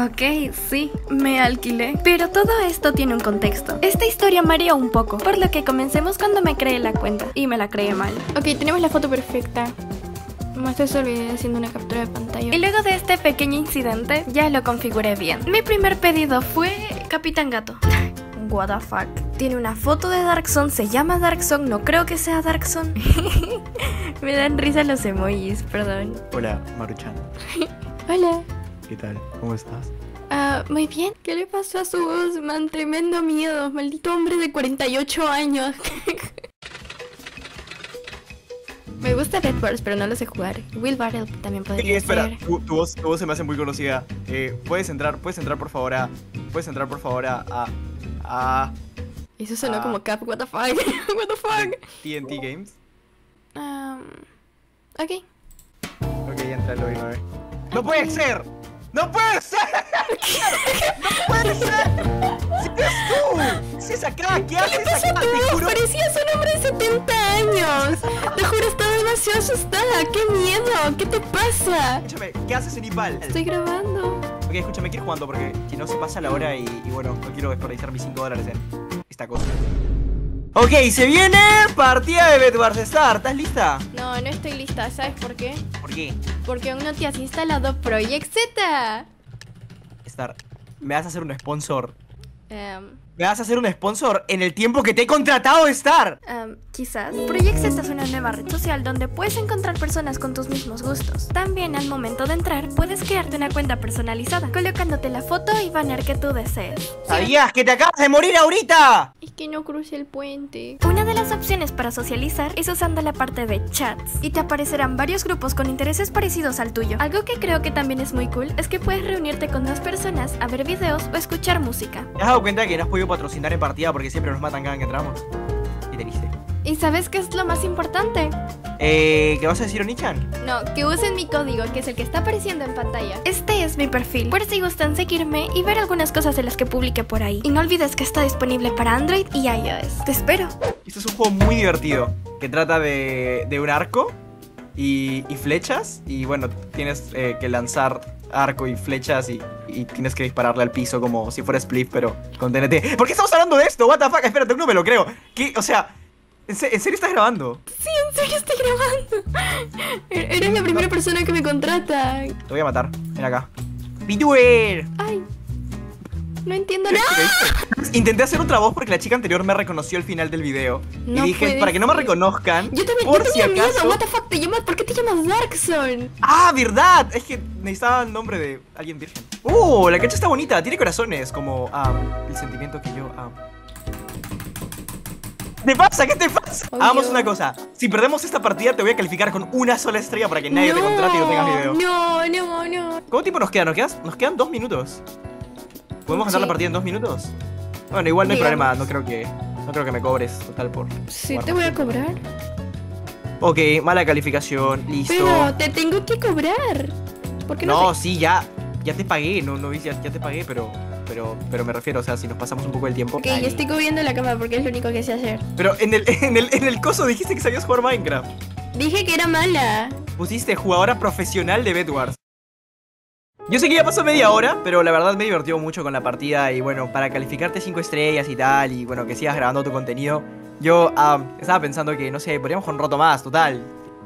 Ok, sí, me alquilé. Pero todo esto tiene un contexto. Esta historia mareó un poco, por lo que comencemos cuando me creé la cuenta. Y me la creé mal. Ok, tenemos la foto perfecta. Me estoy olvidé haciendo una captura de pantalla. Y luego de este pequeño incidente, ya lo configuré bien. Mi primer pedido fue Capitán Gato. What the fuck. Tiene una foto de Dark Zone, se llama Dark Zone, no creo que sea Dark Zone. Me dan risa los emojis, perdón. Hola, Maruchan. Hola. ¿Qué tal? ¿Cómo estás? Ah, muy bien. ¿Qué le pasó a su voz, man? Tremendo miedo. Maldito hombre de 48 años. Me gusta Bed Wars, pero no lo sé jugar. Will Barrel también podría Sí, espera, ser. tu, tu voz, tu voz se me hace muy conocida. Eh, puedes entrar, puedes entrar por favor a. Puedes entrar por favor a. a, a Eso sonó como Cap, what the fuck. what the fuck. TNT Games. Um, ok. Ok, entra a ver. ¡No puede ser! ¡No puede ser! ¡No puede ser! ¡Si eres tú! ¡Si es acá! ¿Qué haces acá? Te juro. Parecías un hombre de 70 años. Te juro, estaba demasiado asustada. ¡Qué miedo! ¿Qué te pasa? Escúchame, ¿qué haces en Ipal? Estoy grabando. Ok, escúchame, quiero ir jugando porque si no se pasa la hora y, y bueno, no quiero desperdiciar mis 5 dólares en esta cosa. Ok, se viene partida de Bedwars Star. ¿Estás lista? No, no estoy lista. ¿Sabes por qué? ¿Por qué? Porque aún no te has instalado Project Z. Star, me vas a hacer un sponsor. Em, Me vas a hacer un sponsor en el tiempo que te he contratado, Star. Um, quizás. Project Z es una nueva red social donde puedes encontrar personas con tus mismos gustos. También al momento de entrar puedes crearte una cuenta personalizada, colocándote la foto y banner que tú desees. ¿Sabías que te acabas de morir ahorita? Que no cruce el puente. Una de las opciones para socializar es usando la parte de chats y te aparecerán varios grupos con intereses parecidos al tuyo. Algo que creo que también es muy cool es que puedes reunirte con más personas a ver videos o escuchar música. ¿Te has dado cuenta que no has podido patrocinar en partida porque siempre nos matan cada que entramos? Qué triste. ¿Y sabes qué es lo más importante? Eh, ¿qué vas a decir, Onichan? No, que usen mi código, que es el que está apareciendo en pantalla. Este es mi perfil, por si gustan seguirme y ver algunas cosas de las que publique por ahí. Y no olvides que está disponible para Android y iOS. Te espero. Este es un juego muy divertido que trata de, de un arco y, y flechas. Y bueno, tienes eh, que lanzar arco y flechas y, y tienes que dispararle al piso como si fuera Split, pero con TNT. ¿Por qué estamos hablando de esto? ¿What the fuck? Espérate, no me lo creo. ¿Qué? O sea, ¿en, se- en serio estás grabando? Sí, en serio estoy grabando. E- Eres la primera persona que me contrata. Te voy a matar. Ven acá. ¡Piduer! Ay, no entiendo ¿Qué- nada. Intenté hacer otra voz porque la chica anterior me reconoció al final del video. No y dije, puede para que no me reconozcan, Yo también, por yo si acaso... miedo. What the fuck, te llamas, ¿por qué te llamas Darkson? ¡Ah, verdad! Es que necesitaba el nombre de alguien virgen. ¡Uh! La cacha está bonita, tiene corazones, como ah, el sentimiento que yo. ah. ¿Qué te pasa? ¿Qué te pasa? Hagamos una cosa. Si perdemos esta partida, te voy a calificar con una sola estrella para que nadie te contrate y no tengas video. No, no, no. ¿Cuánto tiempo nos queda? ¿Nos, quedas- nos quedan dos minutos. ¿Podemos ganar Sí. la partida en dos minutos? Bueno, igual no hay Digamos. problema. No creo que. No creo que me cobres total por. Sí, te voy a cobrar. Ok, mala calificación. Listo. Pero te tengo que cobrar. ¿Por qué no? No, sí, ya, ya te pagué, no, no, ya, ya te pagué, pero, pero, pero me refiero, o sea, si nos pasamos un poco el tiempo. Ok, yo estoy cubriendo la cama porque es lo único que sé hacer. Pero en el, en el, en el coso dijiste que sabías jugar Minecraft. Dije que era mala. Pusiste jugadora profesional de Bedwars. Yo sé que ya pasó media hora, pero la verdad me divertió mucho con la partida y bueno, para calificarte 5 estrellas y tal, y bueno, que sigas grabando tu contenido, yo ah, estaba pensando que, no sé, podríamos jugar un rato más, total.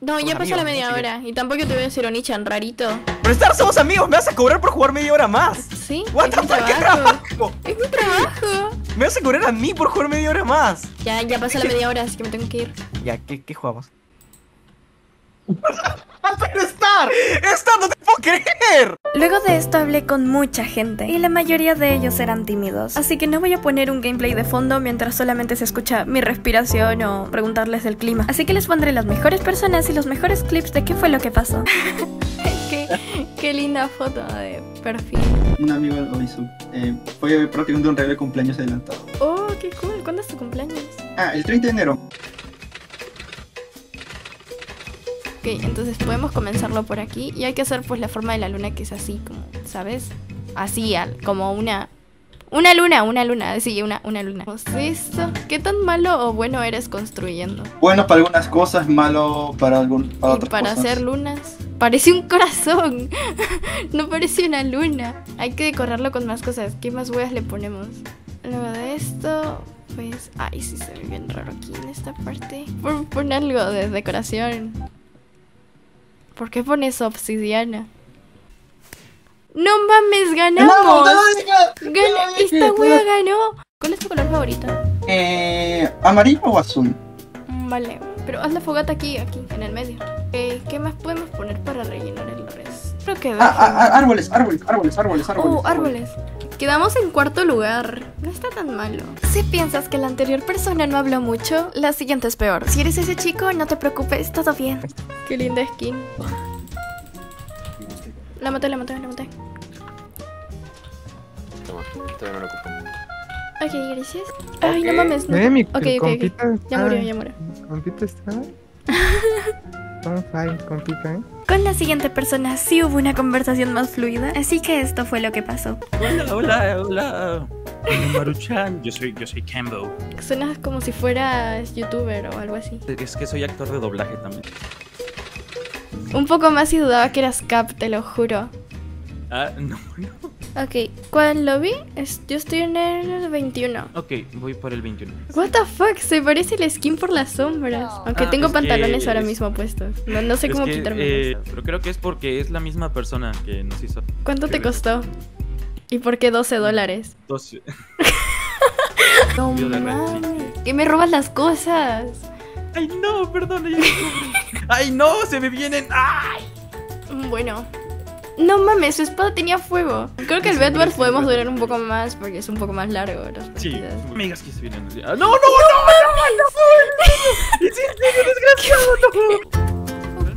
No, ya pasó la media hora. Y tampoco te voy a decir Onichan, rarito. Pero estar somos amigos, me vas a cobrar por jugar media hora más. ¿Sí? What the fuck, ¿qué trabajo. trabajo? Es mi trabajo. Me vas a cobrar a mí por jugar media hora más. Ya, ya pasó la media hora, así que me tengo que ir. Ya, ¿qué, qué jugamos? ¡Pero Star! ¡Star, no te puedo creer! Luego de esto hablé con mucha gente y la mayoría de ellos eran tímidos, así que no voy a poner un gameplay de fondo mientras solamente se escucha mi respiración o preguntarles del clima. Así que les pondré las mejores personas y los mejores clips de qué fue lo que pasó. qué, qué linda foto de perfil. Un amigo lo hizo. Eh, fue prácticamente un regalo de cumpleaños adelantado. Oh, qué cool. ¿Cuándo es tu cumpleaños? Ah, el 30 de enero. Ok, entonces podemos comenzarlo por aquí. Y hay que hacer pues la forma de la luna que es así, como, ¿sabes? Así, al- como una Una luna, una luna, sí, una, una luna. Esto, ¿qué tan malo o bueno eres construyendo? Bueno para algunas cosas, malo para, algún, para otras para cosas. hacer lunas. Parece un corazón. no parece una luna. Hay que decorarlo con más cosas. ¿Qué más huevas le ponemos? Luego de esto, pues. Ay, sí se ve bien raro aquí en esta parte. Pon, pon algo de decoración. ¿Por qué pones obsidiana? ¡No mames! ¡Ganamos! Gana- ¡Esta wea ganó! ¿Cuál es tu color favorito? Eh, ¿Amarillo o azul? Mm, Vale, pero haz la fogata aquí, aquí, en el medio. Eh, ¿Qué más podemos poner para rellenar el resto? Creo que Ah, dejen. ah, ah, árboles, árboles, árboles, árboles, árboles. Oh, árboles. Quedamos en cuarto lugar. No está tan malo. Si piensas que la anterior persona no habló mucho, la siguiente es peor. Si eres ese chico, no te preocupes, todo bien. Qué linda skin. La maté, la maté, la maté. Toma, todavía no lo ocupo. Ok, gracias. Ay, no mames. No. Eh, mi Ok, ok, ok. compita Ya murió, ya murió. Compita está. Compita, ¿eh? Con la siguiente persona sí hubo una conversación más fluida, así que esto fue lo que pasó. Hola, hola, hola. Hola, Maruchan. Yo soy, yo soy Kembo. Suenas como si fueras youtuber o algo así. Es que soy actor de doblaje también. Un poco más y dudaba que eras Cap, te lo juro. Ah, no, no. Ok, cuando lo vi, es- yo estoy en el 21. Ok, voy por el 21. What the fuck, se parece el skin por las sombras. Aunque Ah, tengo es pantalones ahora es- mismo puestos. No, no sé Es cómo que, quitarme. eh, Pero creo que es porque es la misma persona que nos hizo. ¿Cuánto te costó? ¿Y por qué 12 dólares? Dos... No mames. Que me robas las cosas. Ay, no, perdón. Ay, no, se me vienen. ¡Ay! Bueno. No mames, su espada tenía fuego. Creo que el Bedwars podemos durar un poco más porque es un poco más largo. Sí, partidas. amigas que se vienen. así. Ah, ¡No, no, no! ¡No, no! ¡Es desgraciado!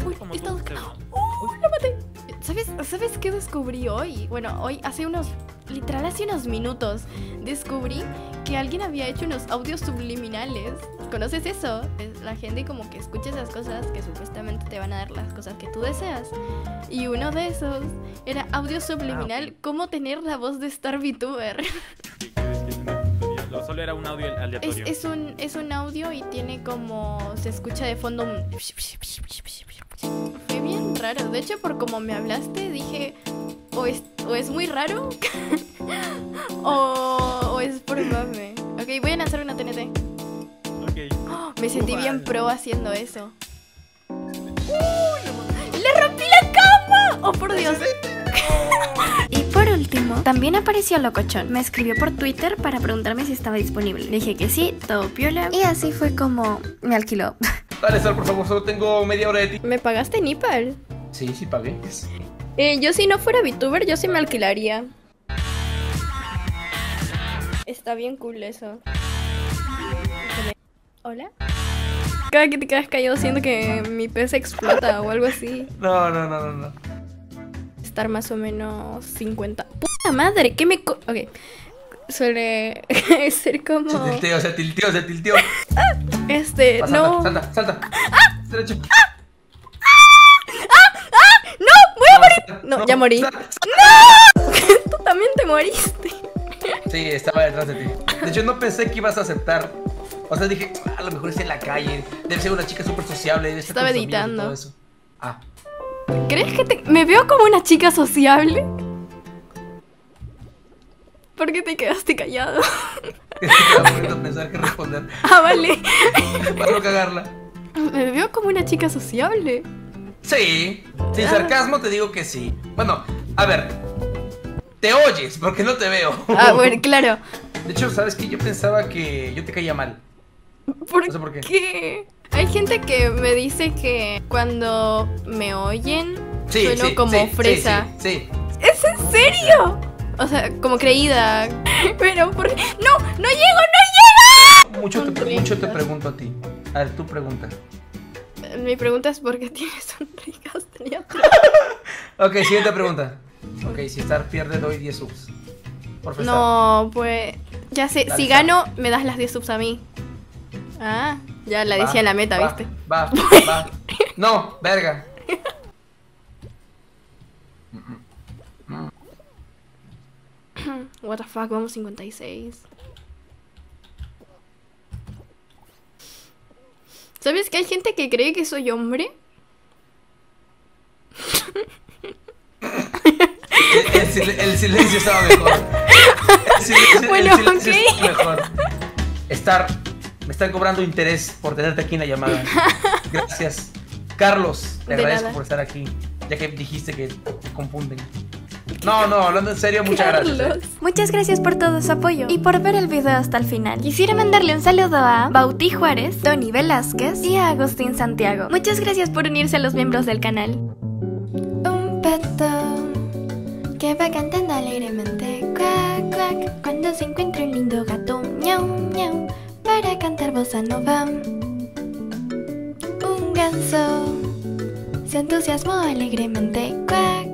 ¡No! Uy, Como está. Teo. ¡Uy, la maté! ¿Sabes, ¿Sabes qué descubrí hoy? Bueno, hoy, hace unos. Literal, hace unos minutos. Descubrí que alguien había hecho unos audios subliminales. ¿Conoces eso? Es La gente como que escucha esas cosas que supuestamente te van a dar las cosas que tú deseas. Y uno de esos era audio subliminal, cómo tener la voz de Star VTuber. Es es. No, Solo era un audio Es, aleatorio. es un, es un audio y tiene como. Se escucha de fondo un. Fue bien raro. De hecho, por como me hablaste, dije. O es, o es muy raro. o, o es por mame. Ok, voy a lanzar una TNT. Ok. Oh, me sentí bien pro haciendo eso. ¡Le rompí la cama! ¡Oh, por Dios! Y por último, también apareció Locochón. Me escribió por Twitter para preguntarme si estaba disponible. Le dije que sí, todo piola. Y así fue como me alquiló. Dale, Sal, por favor, solo tengo media hora de ti. ¿Me pagaste Nipal? Sí, sí, pagué. Eh, yo si no fuera VTuber, yo sí me alquilaría. Está bien cool eso. ¿Hola? Cada que te quedas callado siento que mi PC explota o algo así. No, no, no, no, no. Estar más o menos 50. ¡Puta madre! ¿Qué me... co- ok. Suele ser como... Se tilteó, se tilteó, se tilteó. Este, no... Salta, salta, salta. Derecho. ¡No! ¡Voy a morir! No, ya morí. salta. Tú también te moriste. Sí, estaba detrás de ti. De hecho, no pensé que ibas a aceptar. O sea, dije, "Ah, a lo mejor es en la calle. Debe ser una chica súper sociable. Debe estar Estaba editando. todo eso. Ah, ¿Crees que te... me veo como una chica sociable? ¿Por qué te quedaste callado? momento pensar que responder. ah, vale. Para no cagarla. Me veo como una chica sociable. Sí, sin sarcasmo te digo que sí. Bueno, a ver. Te oyes, porque no te veo. Ah, bueno, claro. De hecho, ¿sabes qué? Yo pensaba que yo te caía mal. ¿Por, No sé por qué. qué? Hay gente que me dice que cuando me oyen Sí, sueno sí, como sí, fresa. Sí, sí. ¿Es en serio? O sea, como creída. Pero, ¿por qué? ¡No! ¡No llego! ¡No Mucho, te, mucho te pregunto a ti. A ver, tú pregunta. llego! Mi pregunta es: ¿por qué tienes sonrisas? Tenía Ok, siguiente pregunta. Ok, si Star pierde, doy 10 subs. Por favor. No, pues. Ya sé, Dale, si gano, me das las 10 subs a mí. Ah, ya la Va, decía en la meta, va, ¿viste? Va, va. No, verga. What the fuck, vamos 56. ¿Sabes que hay gente que cree que soy hombre? El, el sil- el silencio estaba mejor. El silencio, el Bueno, silencio estaba mejor. Estar, me están cobrando interés por tenerte aquí en la llamada. Gracias. Carlos, te De agradezco nada. por estar aquí, ya que dijiste que te confunden. No, no, hablando en serio, muchas gracias. eh. Muchas gracias por todo su apoyo y por ver el video hasta el final. Quisiera mandarle un saludo a Bauti Juárez, Tony Velázquez y a Agustín Santiago. Muchas gracias por unirse a los miembros del canal. Un pato que va cantando alegremente, cuac, cuac, cuando se encuentra un lindo gato, miau, miau, para cantar bossa nova. Un ganso se entusiasmó alegremente, cuac,